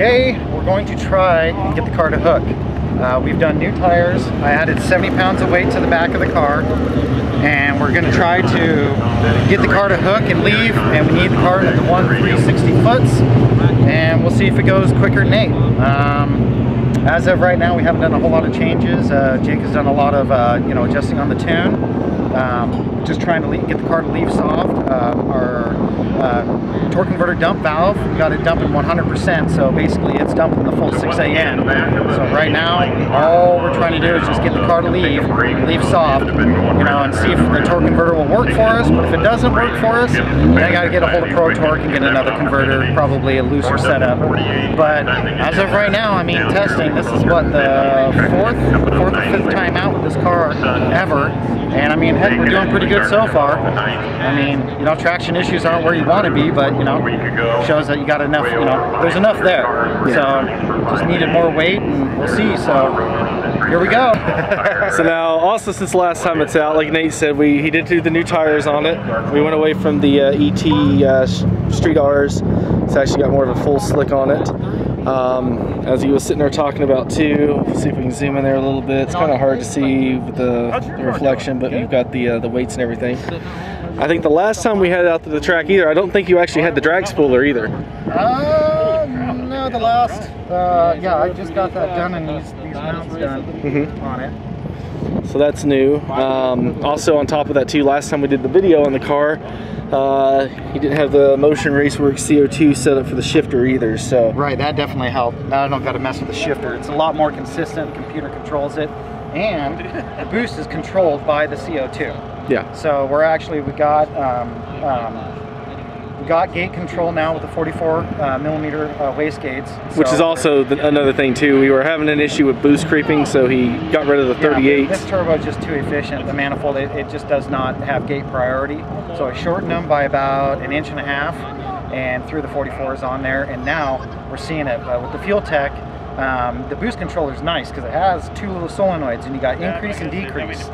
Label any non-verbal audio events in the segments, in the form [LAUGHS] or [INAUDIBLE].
today we're going to try and get the car to hook. Uh, we've done new tires. I added 70 pounds of weight to the back of the car and we're going to try to get the car to hook and leave and we need the car to the one 360 foots and we'll see if it goes quicker than eight. Um, as of right now we haven't done a whole lot of changes. Uh, Jake has done a lot of uh, you know adjusting on the tune. Um, just trying to get the car to leave soft. Uh, our uh, torque converter dump valve, got it dumping 100%, so basically it's dumping the full 6 a.m. So right now, all we're trying to do is just get the car to leave, leave soft, you know, and see if the torque converter will work for us, but if it doesn't work for us, then I gotta get a hold of Pro Torque and get another converter, probably a looser setup. But as of right now, I mean, testing, this is what, the fourth, fourth or fifth time out car ever, and I mean, heck, we're doing pretty good so far. I mean, you know, traction issues aren't where you want to be, but you know, shows that you got enough. You know, there's enough there. So just needed more weight, and we'll see. So here we go. [LAUGHS] so now, also since the last time it's out, like Nate said, we he did do the new tires on it. We went away from the uh, ET uh, Street R's. It's actually got more of a full slick on it. Um, as he was sitting there talking about too, see if we can zoom in there a little bit. It's kind of hard to see with the, the reflection, but you've got the uh, the weights and everything. I think the last time we headed out to the track either, I don't think you actually had the drag spooler either. Uh, no, the last, uh, yeah, I just got that done and these, these mounts done mm -hmm. on it. So that's new. Um, also on top of that too, last time we did the video on the car, uh, he didn't have the Motion Raceworks CO2 set up for the shifter either, so. Right, that definitely helped. Now I don't got to mess with the shifter. It's a lot more consistent, the computer controls it, and the boost is controlled by the CO2. Yeah. So we're actually, we got, um, um, got gate control now with the 44 uh, millimeter uh, wastegates. So Which is also the, another thing too. We were having an issue with boost creeping, so he got rid of the 38. Yeah, this turbo is just too efficient. The manifold, it, it just does not have gate priority. So I shortened them by about an inch and a half and threw the 44s on there. And now we're seeing it uh, with the Fuel Tech. Um, the boost controller is nice because it has two little solenoids and you got increase and decrease.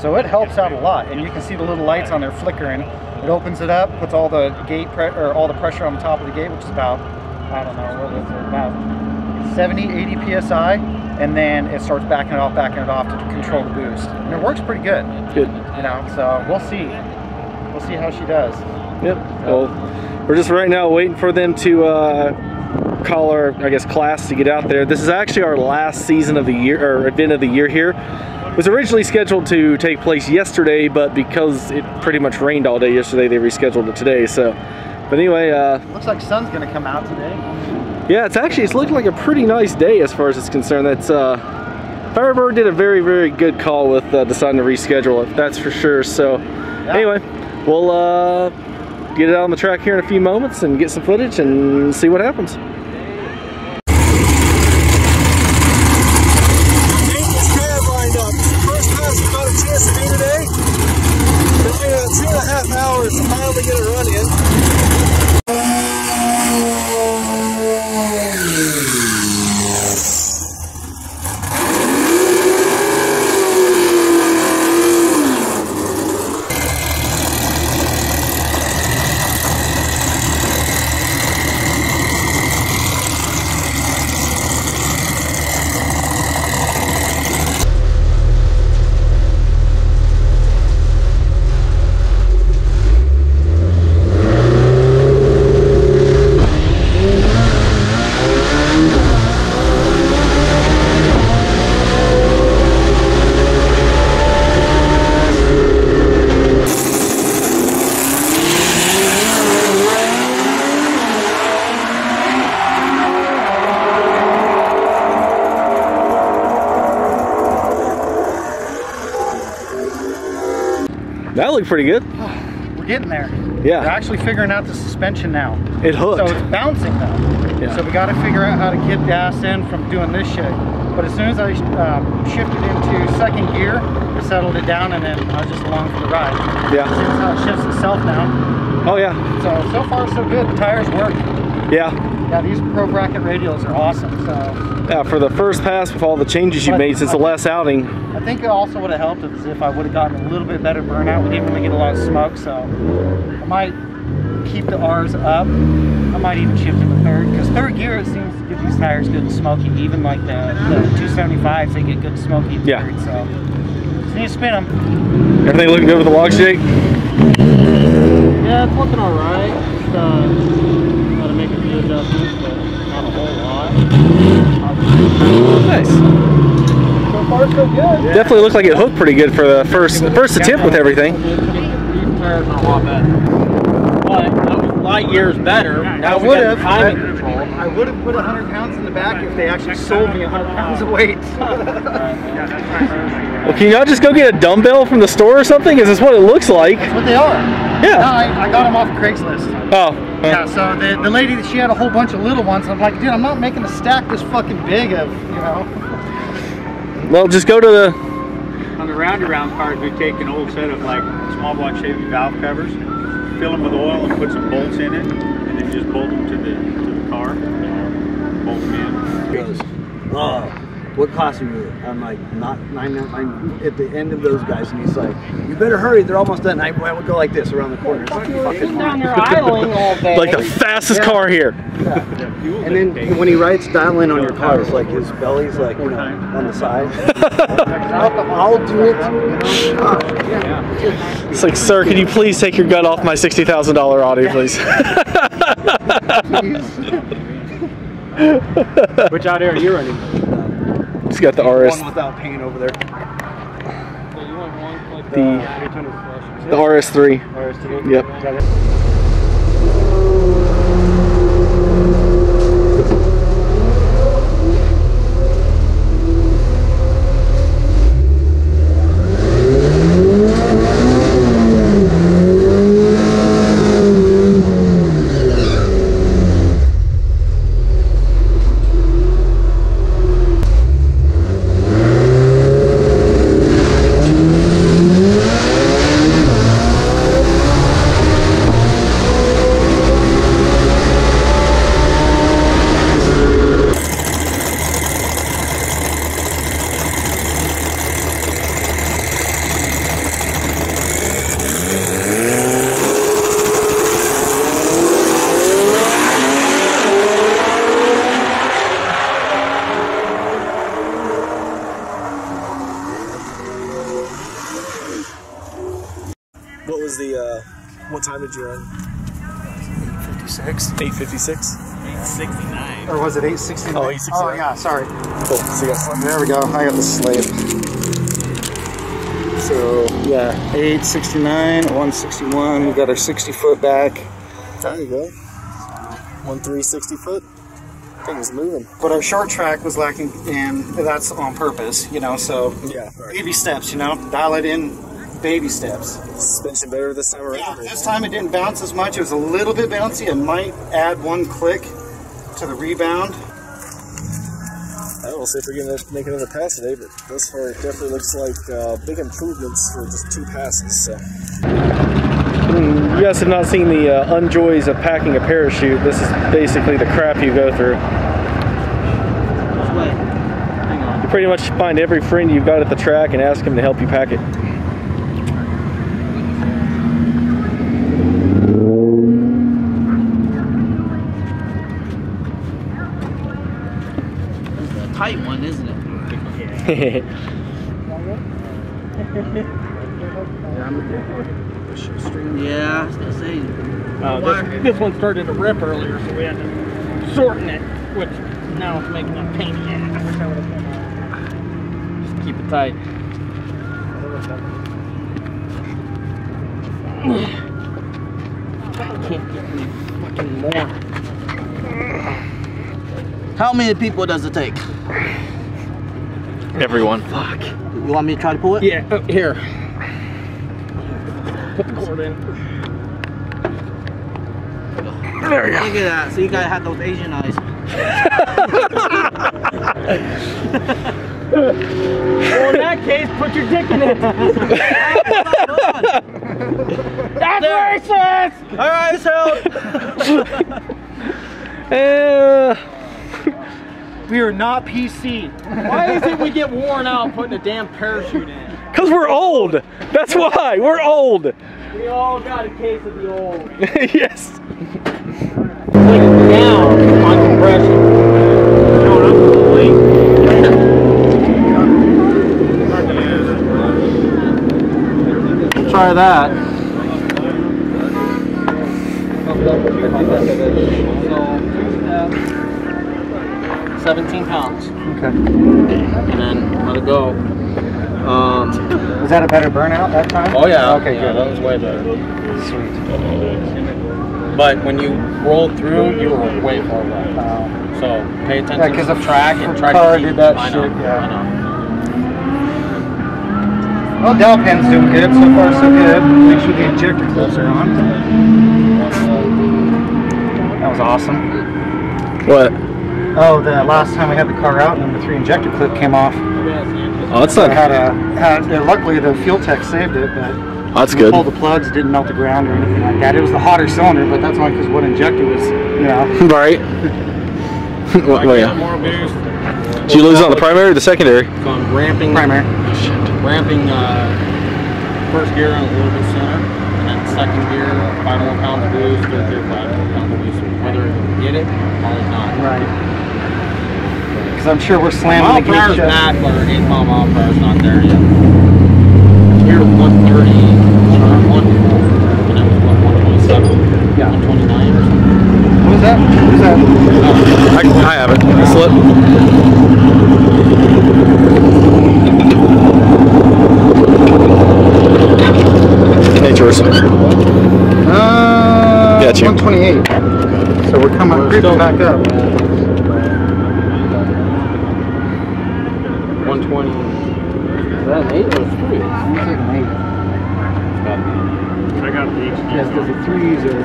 So it helps out a lot. And you can see the little lights on there flickering it opens it up, puts all the gate or all the pressure on the top of the gate, which is about, I don't know, what was it, about 70, 80 psi, and then it starts backing it off, backing it off to control the boost. And it works pretty good. Good. You know, so we'll see. We'll see how she does. Yep. So. Well, we're just right now waiting for them to uh, call our, I guess, class to get out there. This is actually our last season of the year, or event of the year here was originally scheduled to take place yesterday, but because it pretty much rained all day yesterday, they rescheduled it today. So, but anyway, uh, looks like sun's gonna come out today. Yeah, it's actually it's looking like a pretty nice day as far as it's concerned. That's uh, Firebird did a very very good call with uh, deciding to reschedule it. That's for sure. So, yeah. anyway, we'll uh, get it out on the track here in a few moments and get some footage and see what happens. Looked pretty good. [SIGHS] We're getting there. Yeah. We're actually figuring out the suspension now. It hooked. So it's bouncing though. Yeah. So we got to figure out how to get gas in from doing this shit. But as soon as I um, shifted into second gear, it settled it down and then I was just along for the ride. Yeah. See how it shifts itself now. Oh yeah. So, so far so good. The tires work. Yeah. Yeah, these pro bracket radials are awesome. So yeah, for the first pass with all the changes you made since the last outing. I think it also would have helped is if I would have gotten a little bit better burnout. We didn't really get a lot of smoke, so I might keep the R's up. I might even shift to the third because third gear it seems to give these tires good and smoky. Even like the, the 275s, they get good and smoky. in Yeah. third, so just need to spin them. Everything looking good with the logs, Jake? Yeah, it's looking alright. Just uh, gotta make a few adjustments, but not a whole lot. Nice. So far, so good. Definitely looked like it hooked pretty good for the first first attempt with everything. These tires are a lot better. But that was light years better. Now I would have. I would have put 100 pounds in the back if they actually sold me 100 pounds of weight. [LAUGHS] Well, can you not just go get a dumbbell from the store or something? Is this what it looks like? That's what they are. Yeah. No, I, I got them off Craigslist. Oh. Yeah, so the, the lady, she had a whole bunch of little ones. I'm like, dude, I'm not making a stack this fucking big of, you know. Well, just go to the. On the round around cars, we take an old set of like small block Chevy valve covers, fill them with oil and put some bolts in it, and then just bolt them to the to the car. Bolt them in. goes, oh, what costume you? it? I'm like, not nine, I'm at the end of those guys, and he's like, you better hurry, they're almost done. I, I would go like this around the corner. It's like, fucking down there idling [LAUGHS] all day. Like the fastest car here. and then when he writes dial in on your car, it's like his belly's like, you know, on the side. I'll, [LAUGHS] I'll do it. Yeah. It's like, sir, can you please take your gun off my sixty thousand dollar Audi, please? [LAUGHS] Which out are you running? Uh, Just got the RS, One without pain over there. you want one like The- the RS3. RS3? Yep. What was the? uh What time did you run? 56. Eight fifty six. Or was it 869? Oh, 869. Oh, yeah, sorry. Cool. See you guys. There we go. I got the slate. So, yeah, 869, 161. We got our 60 foot back. There you go. One three sixty foot. Thing is moving. But our short track was lacking, and that's on purpose, you know, so Yeah. baby steps, you know, dial it in baby steps. Suspension better this time around. This time it didn't bounce as much. It was a little bit bouncy. It might add one click to the rebound. I don't know, see if we're gonna make another pass today, but thus far it definitely looks like uh, big improvements for just two passes. So. You guys have not seen the uh, unjoys of packing a parachute. This is basically the crap you go through. You pretty much find every friend you've got at the track and ask them to help you pack it. Tight one, isn't it? Yeah, I was gonna say. Uh, this, this one started to rip earlier, so we had to shorten it, which now it's making a pain in the ass. Just keep it tight. I can't get any fucking more. How many people does it take? Everyone. Fuck. You want me to try to pull it? Yeah, oh, here. Put the cord in. There you go. Look at that. So you guys have those Asian eyes. [LAUGHS] Well, in that case, put your dick in it. [LAUGHS] That's racist! All right, so [LAUGHS] Uh, We are not PC. Why is it we get worn out putting a damn parachute in? Cause we're old. That's why we're old. We all got a case of the old. [LAUGHS] yes. Click down on compression. Try that. Seventeen pounds, Okay. and then let it go. Um, Was that a better burnout that time? oh yeah, Okay, yeah, good. that was way better. Sweet. But when you rolled through, you were way far left. Uh, So pay attention Yeah, to the track and try to keep did that I know, shit, yeah. I know. well, Dalpan's doing good. So far, so good. Make sure the injector clips are on. That was awesome. What? Oh, the last time we had the car out, number three injector clip came off. Oh, that's So not. had a, had, uh, luckily the fuel tech saved it, but That's good. pulled the plugs, didn't melt the ground or anything like that. It was the hotter cylinder, but that's only because one injector was, you know. [LAUGHS] Right. well, [LAUGHS] well, yeah. More. Did you lose it on the primary or the secondary? So I'm ramping, Primary. ramping uh, first gear on a little bit center, and then second gear, five more pounds of boost, third gear, five more pounds of boost. Whether it'll get it or not. Right. Because I'm sure we're Mile slamming the per gate shut. back, but our 8 mile mile per hour's not there yet. Here was 130, or 1, and that was what, 127? Yeah. 129 or something. What was that? What was that? I, I have it. Slip. Hey, George. Uh, Gotcha. 128. So we're coming, We're creeping back up. 120. Is that an 8 or a 3? Seems like an eight. I got the HD. Yes, because the threes are.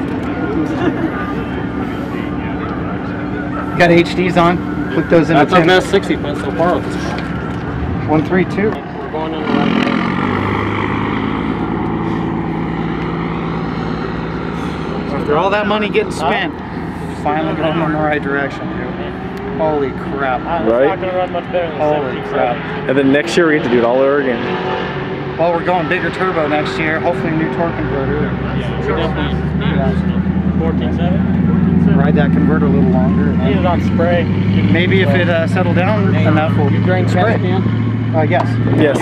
Got HDs on. Put those in That's the our 10. best 60 pin so far this. One, three, two. We're going in the right. After all that money getting spent, finally going in the right direction, dude. Holy crap. Right? Holy crap. And then next year we get to do it all over again. Well, we're going bigger turbo next year. Hopefully, a new torque converter. We definitely. Ride that converter a little longer. and then on spray. Maybe if it uh, settled down enough, we'll You drain spray. catch can? Uh, yes. Yes.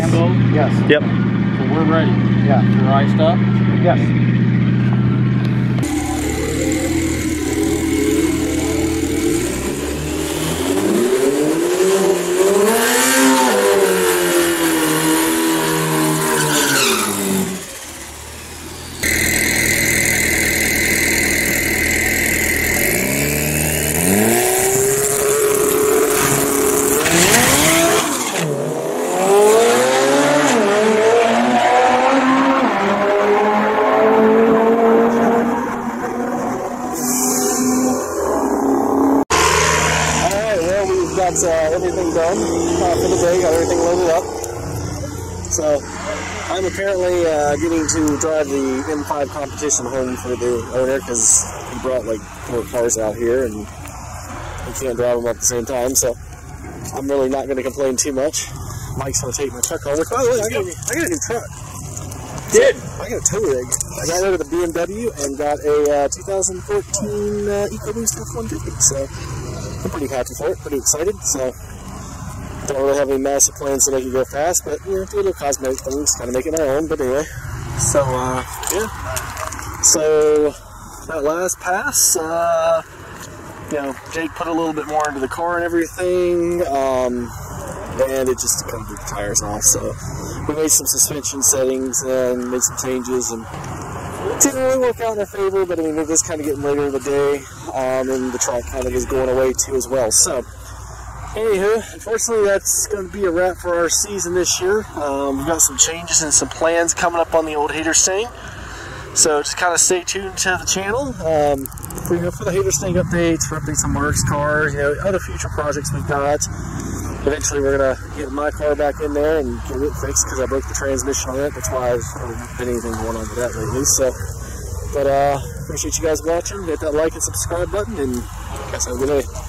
Yes. Yep. So we're ready. Yeah. You're iced up. Yes. Alright, well, we've got uh, everything done uh, for the day, got everything loaded up. So, I'm apparently uh, getting to drive the M5 competition home for the owner because he brought like four cars out here and he can't drive them all at the same time. So, I'm really not going to complain too much. Mike's going to take my truck home. Which, by the way, I got, a- I got a new truck. Did I got a tow rig? I got rid of the BMW and got a uh, 2014 uh, EcoBoost F150. So I'm pretty happy for it, pretty excited. So don't really have any massive plans to make it go fast, but you know, do little cosmetic things, kind of make it my own. But anyway, so uh, yeah. So that last pass, uh, you know, Jake put a little bit more into the car and everything, um, and it just kind of blew the tires off. So we made some suspension settings and made some changes and it didn't really work out in our favor, but I mean, it is kind of getting later in the day, um, and the track kind of is going away too as well. So, anywho, unfortunately, that's going to be a wrap for our season this year. Um, we've got some changes and some plans coming up on the old H8rstang. So just kind of stay tuned to the channel um, for, you know, for the H8rstang updates, for updates on Mark's cars, you know, other future projects we've got. Eventually, we're gonna get my car back in there and get it fixed because I broke the transmission on it. That's why I've been anything going on with that lately. So, but uh, appreciate you guys watching. Hit that like and subscribe button, and guys have a good day.